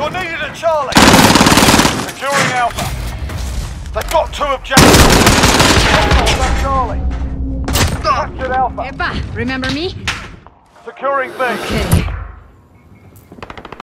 You're needed at Charlie. Securing Alpha. They've got two objectives. Hostiles Charlie. Captured Alpha. Epa, remember me? Securing B. Okay,